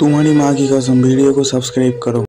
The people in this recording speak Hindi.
तुम्हारी माँ की कसम वीडियो को सब्सक्राइब करो।